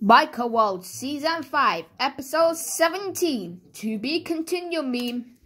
Michael World Season 5, Episode 17. To be continued meme.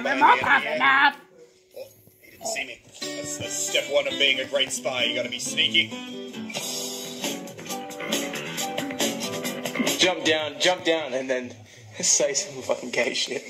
Gonna flag Okay, around we're more the pumped enemy. enough. Oh, he didn't see me. That's, that's step one of being a great spy. You gotta be sneaky. jump down, jump down, and then say some fucking gay shit.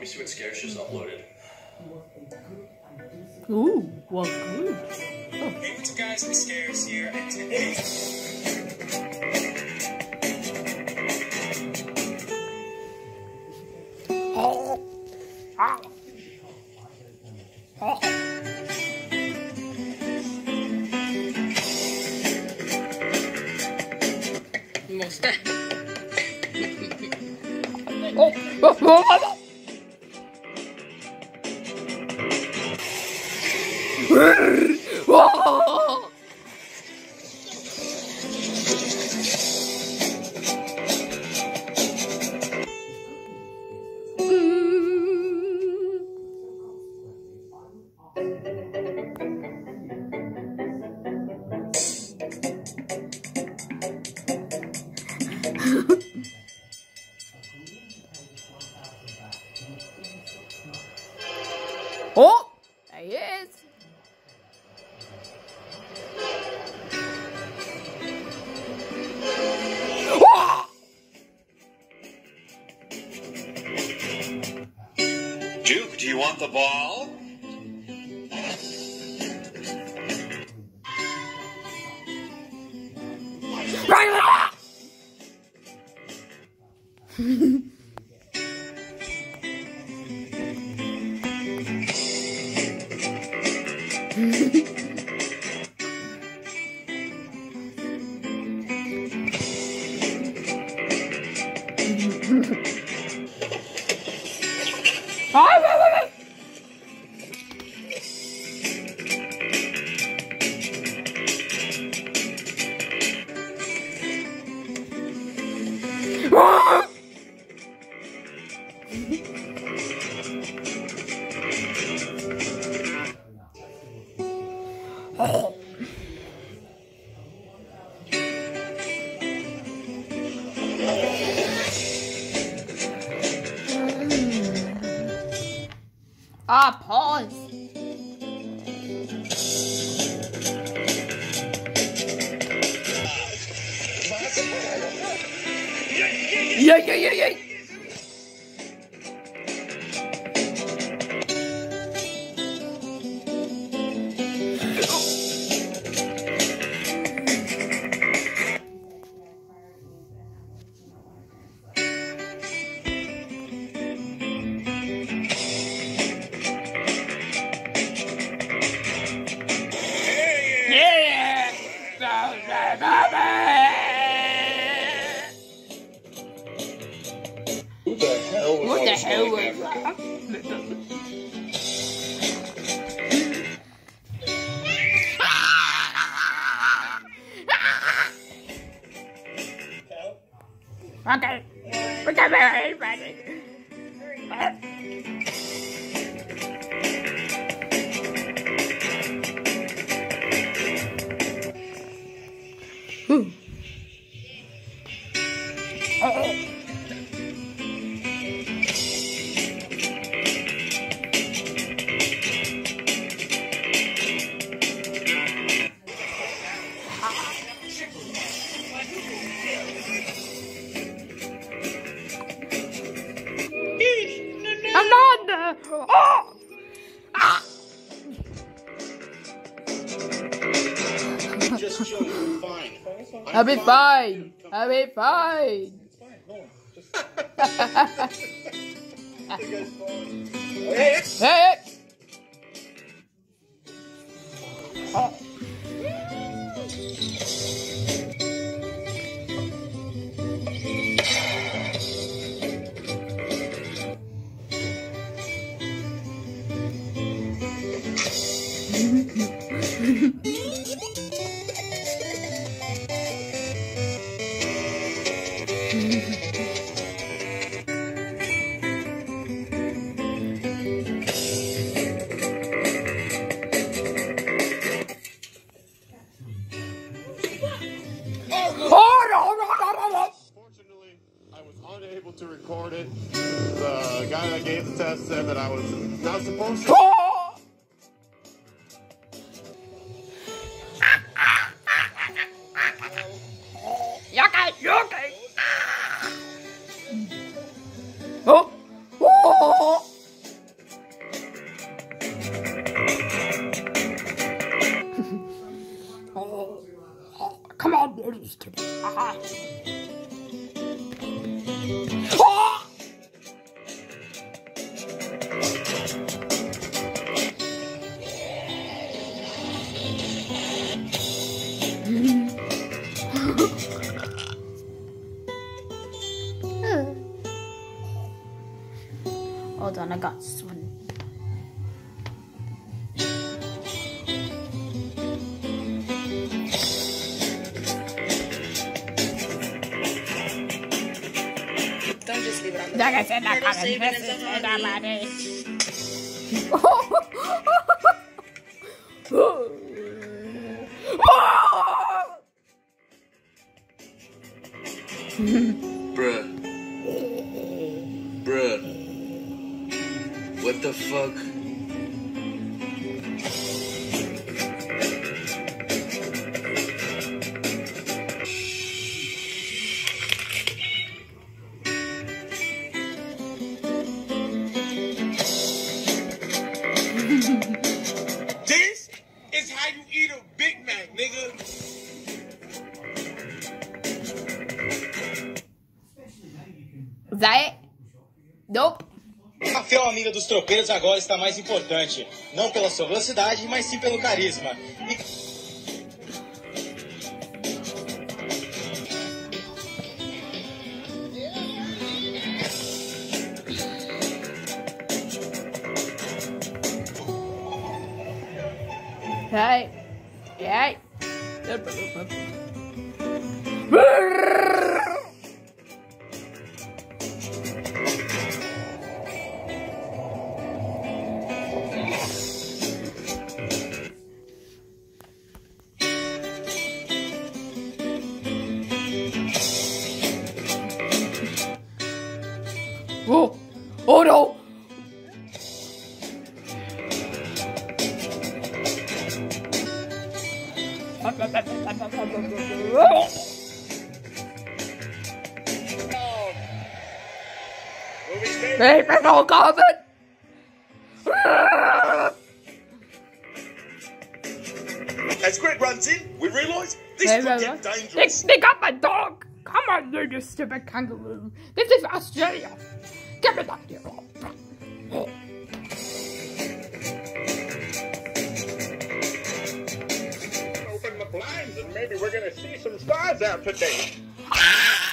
Let me see what scare shit's uploaded. Ooh, what good. Hey, what's up, guys? It's Scares here, and today. Oh, oh, oh, oh. Oh. The ball? Ah, pause. Yeah, yeah, yeah, yeah. What the hell was that? Okay. Okay, Oh! Just you'll be fine. I'll be fine. I'll be fine. Hey! hey. Oh. I got this one. Don't just leave it on the Like I said, I got save it as a it. What the fuck? This is how you eat a Big Mac, nigga. Is that it? Nope. Fiel amiga dos tropeiros agora está mais importante. Não pela sua velocidade, mas sim pelo carisma. E Hey. Hey. People, coming! As Greg runs in, we realize this Hey, could get dangerous. they got my dog! Come on, you you stupid kangaroo! This is Australia! Get me back here! Open the blinds and maybe we're gonna see some stars out today.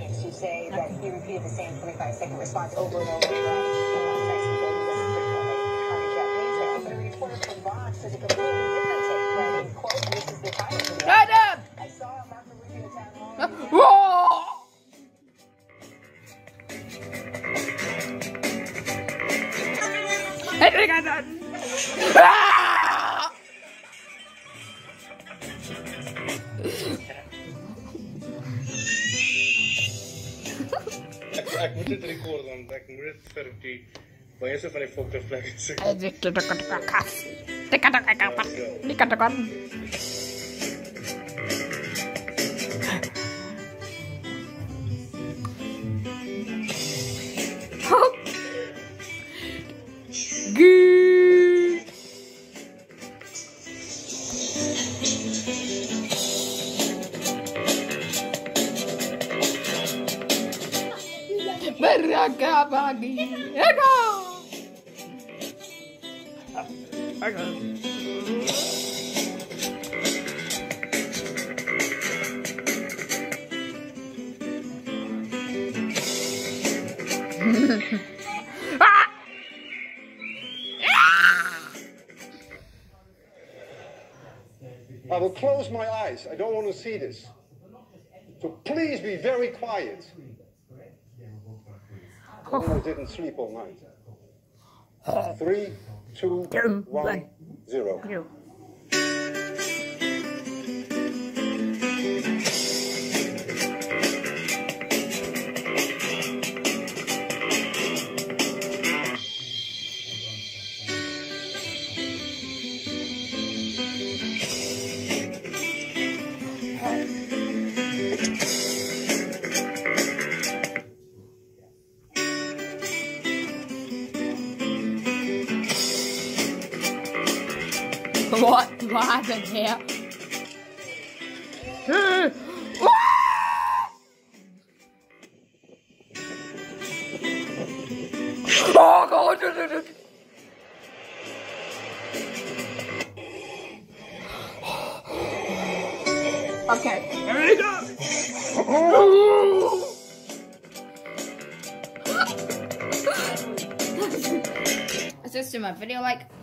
critics who say that he repeated the same 25 second response over and over again. Oh, a reporter from Vox says a completely different take, writing, quote, this is the title inte rekordom, tack minut 40. Vad är det för en I will close my eyes. I don't want to see this. So please be very quiet. Oh. I didn't sleep all night. Three, two, one, zero. What? What happened here? oh god! Okay. Here we go. To my video like.